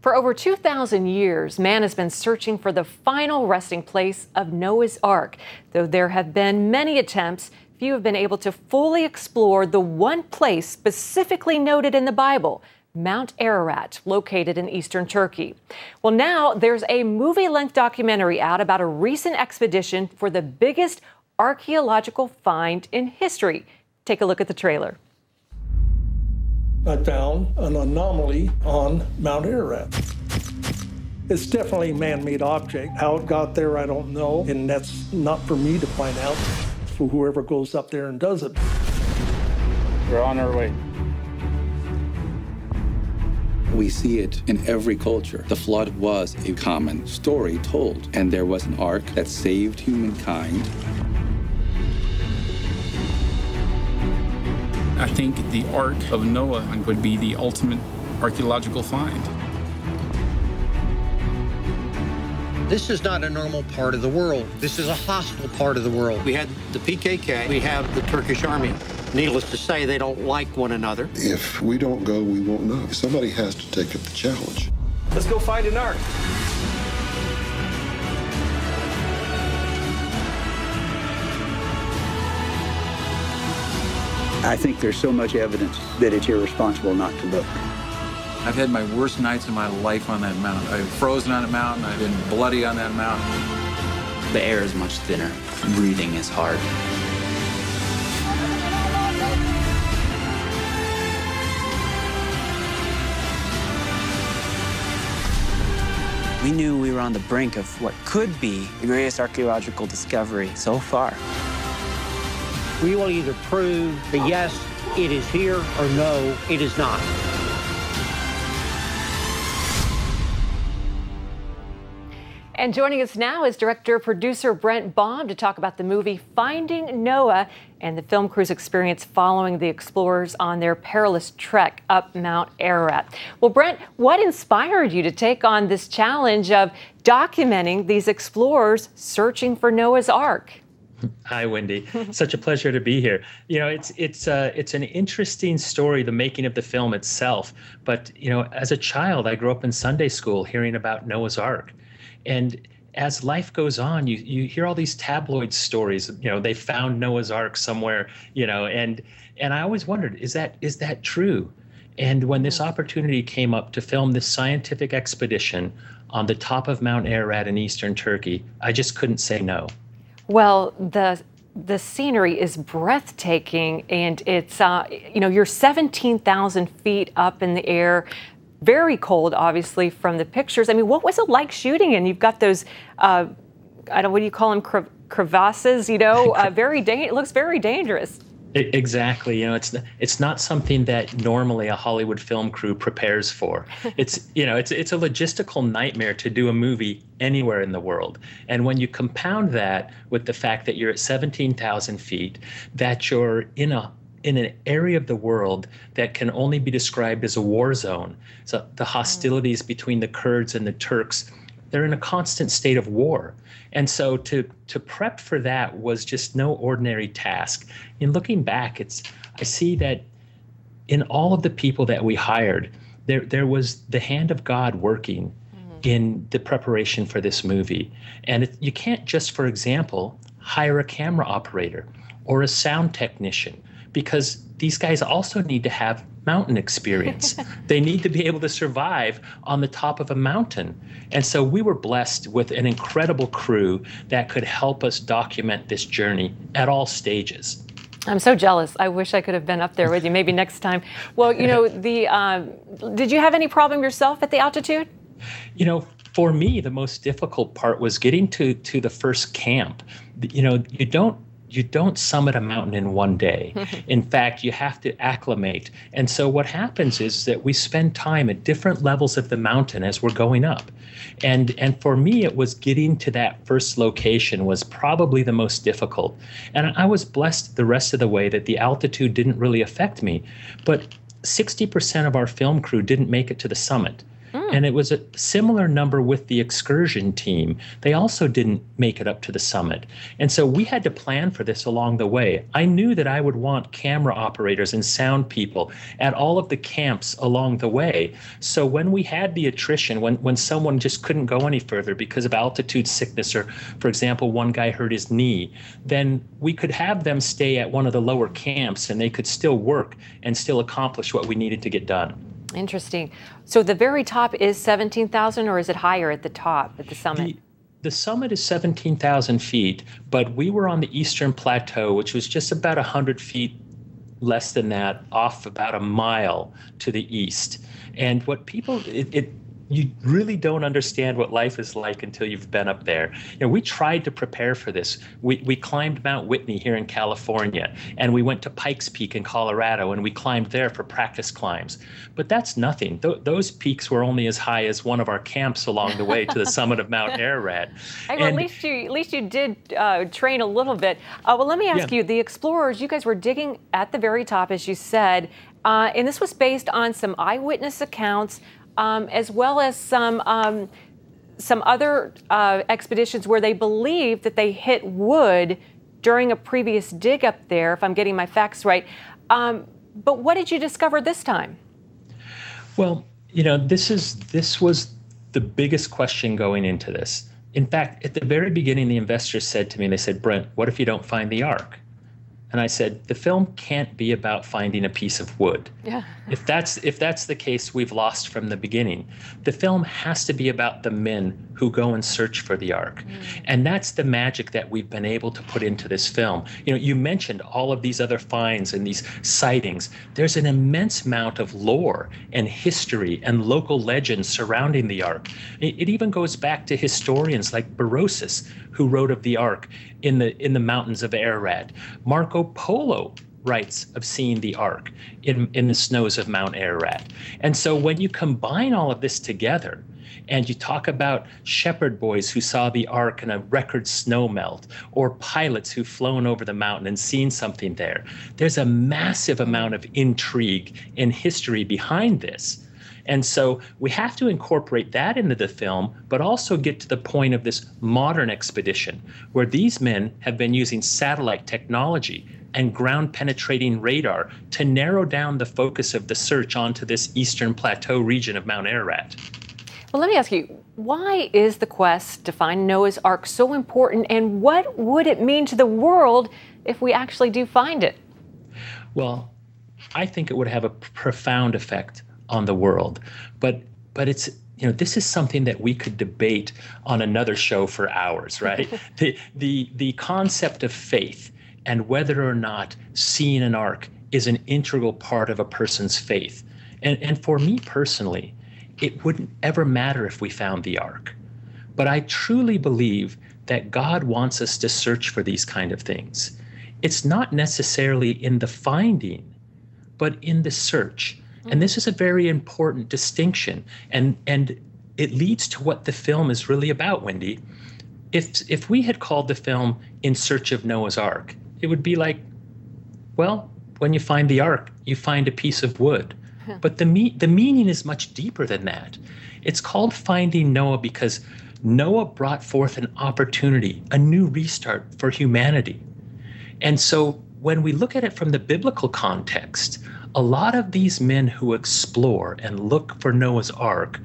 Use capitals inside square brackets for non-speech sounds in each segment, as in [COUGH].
For over 2,000 years, man has been searching for the final resting place of Noah's Ark. Though there have been many attempts, few have been able to fully explore the one place specifically noted in the Bible. Mount Ararat, located in eastern Turkey. Well, now there's a movie length documentary out about a recent expedition for the biggest archaeological find in history. Take a look at the trailer. I found an anomaly on Mount Ararat. It's definitely a man-made object. How it got there, I don't know, and that's not for me to find out. For whoever goes up there and does it. We're on our way. We see it in every culture. The flood was a common story told, and there was an ark that saved humankind I think the Ark of Noah would be the ultimate archaeological find. This is not a normal part of the world. This is a hostile part of the world. We had the PKK, we have the Turkish army. Needless to say, they don't like one another. If we don't go, we won't know. Somebody has to take up the challenge. Let's go find an ark. I think there's so much evidence that it's irresponsible not to look. I've had my worst nights of my life on that mountain. I've frozen on that mountain. I've been bloody on that mountain. The air is much thinner. Breathing is hard. We knew we were on the brink of what could be the greatest archaeological discovery so far. We will either prove that yes, it is here, or no, it is not. And joining us now is director producer Brent Baum to talk about the movie Finding Noah and the film crew's experience following the explorers on their perilous trek up Mount Ararat. Well, Brent, what inspired you to take on this challenge of documenting these explorers searching for Noah's Ark? [LAUGHS] Hi, Wendy. Such a pleasure to be here. You know, it's it's uh, it's an interesting story, the making of the film itself. But you know, as a child, I grew up in Sunday school hearing about Noah's Ark, and as life goes on, you you hear all these tabloid stories. You know, they found Noah's Ark somewhere. You know, and and I always wondered, is that is that true? And when this opportunity came up to film this scientific expedition on the top of Mount Ararat in eastern Turkey, I just couldn't say no. Well, the the scenery is breathtaking, and it's uh, you know you're 17,000 feet up in the air, very cold, obviously from the pictures. I mean, what was it like shooting? And you've got those, uh, I don't what do you call them, crevasses? You know, [LAUGHS] uh, very da- it looks very dangerous. Exactly. You know, it's it's not something that normally a Hollywood film crew prepares for. [LAUGHS] It's you know, it's it's a logistical nightmare to do a movie anywhere in the world. And when you compound that with the fact that you're at 17,000 feet, that you're in a in an area of the world that can only be described as a war zone. So the hostilities between the Kurds and the Turks, they're in a constant state of war. And so to to prep for that was just no ordinary task. In looking back, it's I see that in all of the people that we hired, there there was the hand of God working mm-hmm. in the preparation for this movie. And it, you can't just, for example, hire a camera operator or a sound technician because these guys also need to have mountain experience. [LAUGHS] they need to be able to survive on the top of a mountain. And so we were blessed with an incredible crew that could help us document this journey at all stages. I'm so jealous. I wish I could have been up there with you. Maybe next time. Well, you know, the um, did you have any problem yourself at the altitude? You know, for me, the most difficult part was getting to to the first camp. You know, you don't you don't summit a mountain in one day. [LAUGHS] in fact, you have to acclimate. And so what happens is that we spend time at different levels of the mountain as we're going up. And and for me it was getting to that first location was probably the most difficult. And I was blessed the rest of the way that the altitude didn't really affect me. But 60% of our film crew didn't make it to the summit. Mm. And it was a similar number with the excursion team. They also didn't make it up to the summit. And so we had to plan for this along the way. I knew that I would want camera operators and sound people at all of the camps along the way. So when we had the attrition, when, when someone just couldn't go any further because of altitude sickness, or for example, one guy hurt his knee, then we could have them stay at one of the lower camps and they could still work and still accomplish what we needed to get done. Interesting. So the very top is 17,000 or is it higher at the top, at the summit? The, the summit is 17,000 feet, but we were on the eastern plateau, which was just about 100 feet less than that, off about a mile to the east. And what people, it, it you really don't understand what life is like until you've been up there. You know, we tried to prepare for this. We, we climbed Mount Whitney here in California, and we went to Pikes Peak in Colorado, and we climbed there for practice climbs. But that's nothing. Th- those peaks were only as high as one of our camps along the way to the summit of Mount Ararat. [LAUGHS] Hey, well, at least you at least you did uh, train a little bit. Uh, well, let me ask yeah. you: the explorers, you guys were digging at the very top, as you said. Uh, and this was based on some eyewitness accounts um, as well as some um, some other uh, expeditions where they believe that they hit wood during a previous dig up there, if I'm getting my facts right. Um, but what did you discover this time? Well, you know, this is this was the biggest question going into this. In fact, at the very beginning, the investors said to me, they said, Brent, what if you don't find the ark? And I said, the film can't be about finding a piece of wood. Yeah. If that's if that's the case, we've lost from the beginning. The film has to be about the men who go and search for the ark. Mm. And that's the magic that we've been able to put into this film. You know, you mentioned all of these other finds and these sightings. There's an immense amount of lore and history and local legends surrounding the ark. It, it even goes back to historians like Berosus, who wrote of the ark in the in the mountains of Ararat. Marco Polo writes of seeing the ark in, in the snows of Mount Ararat. And so when you combine all of this together, and you talk about shepherd boys who saw the ark in a record snow melt, or pilots who've flown over the mountain and seen something there. There's a massive amount of intrigue and history behind this. And so we have to incorporate that into the film, but also get to the point of this modern expedition where these men have been using satellite technology and ground penetrating radar to narrow down the focus of the search onto this eastern plateau region of Mount Ararat. Well, let me ask you, why is the quest to find Noah's Ark so important, and what would it mean to the world if we actually do find it? Well, I think it would have a profound effect on the world. But but it's you know this is something that we could debate on another show for hours, [LAUGHS] right? the the the concept of faith and whether or not seeing an ark is an integral part of a person's faith. And and for me personally, it wouldn't ever matter if we found the ark. But I truly believe that God wants us to search for these kind of things. It's not necessarily in the finding, but in the search. And this is a very important distinction. And, and it leads to what the film is really about, Wendy. If, if we had called the film In Search of Noah's Ark, it would be like, well, when you find the ark, you find a piece of wood. [LAUGHS] But the, me- the meaning is much deeper than that. It's called Finding Noah because Noah brought forth an opportunity, a new restart for humanity. And so when we look at it from the biblical context, a lot of these men who explore and look for Noah's Ark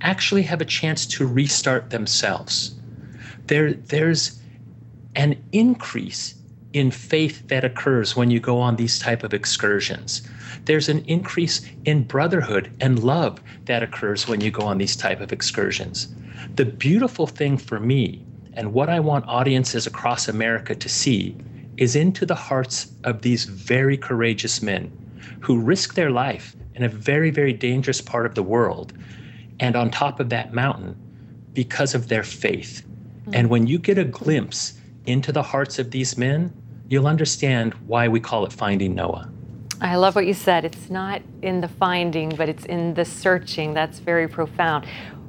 actually have a chance to restart themselves. There, there's an increase in faith that occurs when you go on these type of excursions. There's an increase in brotherhood and love that occurs when you go on these type of excursions. The beautiful thing for me and what I want audiences across America to see is into the hearts of these very courageous men who risk their life in a very, very dangerous part of the world and on top of that mountain because of their faith. Mm-hmm. And when you get a glimpse into the hearts of these men, you'll understand why we call it Finding Noah. I love what you said. It's not in the finding, but it's in the searching. That's very profound.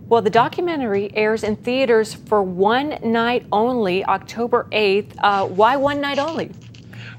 Well, the documentary airs in theaters for one night only, October 8th. Uh, why one night only?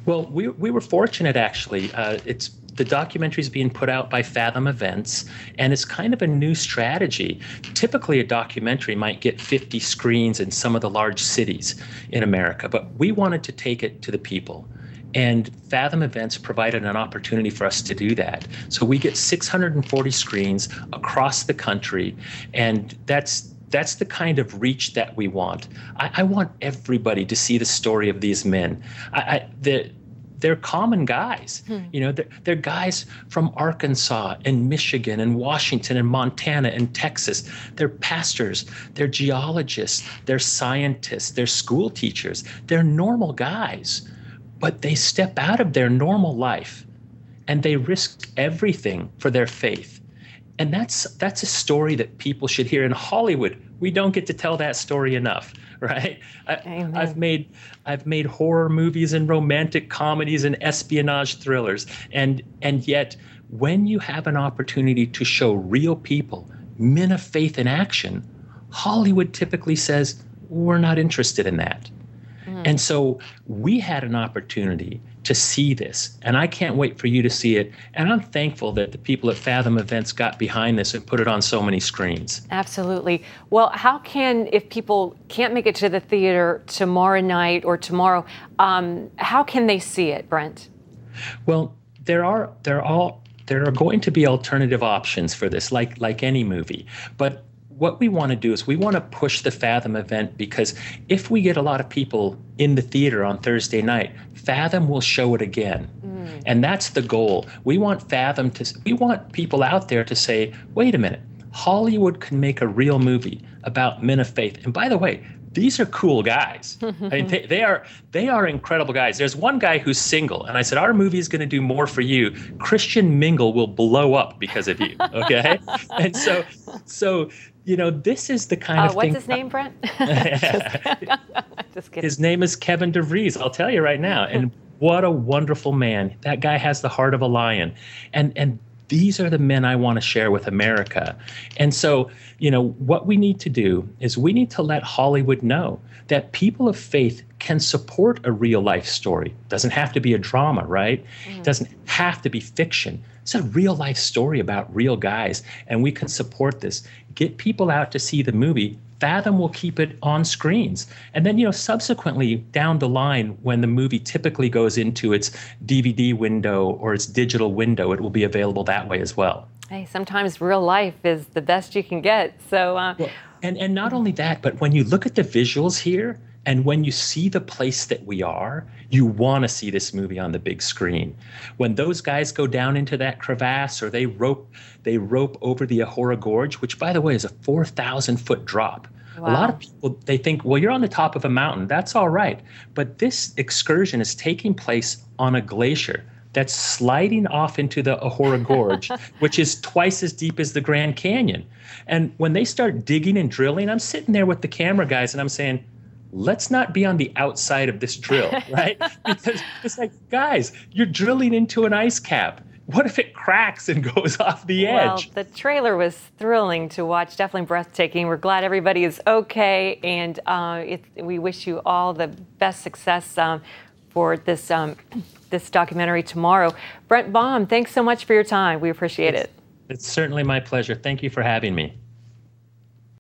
Well, we, we were fortunate actually. Uh, it's the documentary is being put out by Fathom Events, and it's kind of a new strategy. Typically, a documentary might get 50 screens in some of the large cities in America, but we wanted to take it to the people. And Fathom Events provided an opportunity for us to do that. So we get 640 screens across the country, and that's that's the kind of reach that we want. I, I want everybody to see the story of these men. I, I, the, they're common guys. Hmm. You know, they're, they're guys from Arkansas and Michigan and Washington and Montana and Texas. They're pastors, they're geologists, they're scientists, they're school teachers. They're normal guys but they step out of their normal life and they risk everything for their faith. And that's that's a story that people should hear in Hollywood. We don't get to tell that story enough, [LAUGHS] right? I, have made I've made horror movies and romantic comedies and espionage thrillers, and and yet when you have an opportunity to show real people, men of faith in action, Hollywood typically says we're not interested in that. Mm. And so we had an opportunity to see this, and I can't wait for you to see it. And I'm thankful that the people at Fathom Events got behind this and put it on so many screens. Absolutely. Well, how can, if people can't make it to the theater tomorrow night or tomorrow, um, how can they see it, Brent? Well, there are there are all there are going to be alternative options for this, like like any movie, but what we want to do is we want to push the Fathom event because if we get a lot of people in the theater on Thursday night, Fathom will show it again. Mm. And that's the goal. We want Fathom to, we want people out there to say, wait a minute, Hollywood can make a real movie about men of faith. And by the way, these are cool guys. I mean, they, they, are they are incredible guys. There's one guy who's single, and I said, our movie is going to do more for you. Christian Mingle will blow up because of you. [LAUGHS] Okay, and so so you know, this is the kind uh, of what's thing. What's his name, Brent? [LAUGHS] [LAUGHS] Just kidding. His name is Kevin DeVries. I'll tell you right now. And [LAUGHS] what a wonderful man. That guy has the heart of a lion. And and these are the men I want to share with America. And so, you know, what we need to do is we need to let Hollywood know that people of faith can support a real life story. Doesn't have to be a drama, right? Mm. Doesn't have to be fiction. It's a real life story about real guys, and we can support this. Get people out to see the movie. Fathom will keep it on screens. And then, you know, subsequently down the line, when the movie typically goes into its DVD window or its digital window, it will be available that way as well. Hey, sometimes real life is the best you can get. So, uh, well, and, and not only that, but when you look at the visuals here, and when you see the place that we are, you want to see this movie on the big screen. When those guys go down into that crevasse or they rope they rope over the Ahora Gorge, which by the way is a 4,000 foot drop. Wow. A lot of people they think, well, you're on the top of a mountain. That's all right. But this excursion is taking place on a glacier that's sliding off into the Ahora [LAUGHS] Gorge, which is twice as deep as the Grand Canyon. And when they start digging and drilling, I'm sitting there with the camera guys and I'm saying, let's not be on the outside of this drill, [LAUGHS] right? because it's like, guys, you're drilling into an ice cap. What if it cracks and [LAUGHS] goes off the edge? Well, the trailer was thrilling to watch, definitely breathtaking. We're glad everybody is okay, and uh, it, we wish you all the best success um, for this um, this documentary tomorrow. Brent Baum, thanks so much for your time. We appreciate it's, it. It's certainly my pleasure. Thank you for having me.